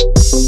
you